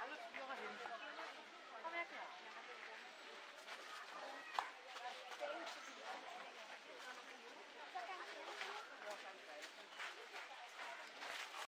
알로 증명가 됩니다.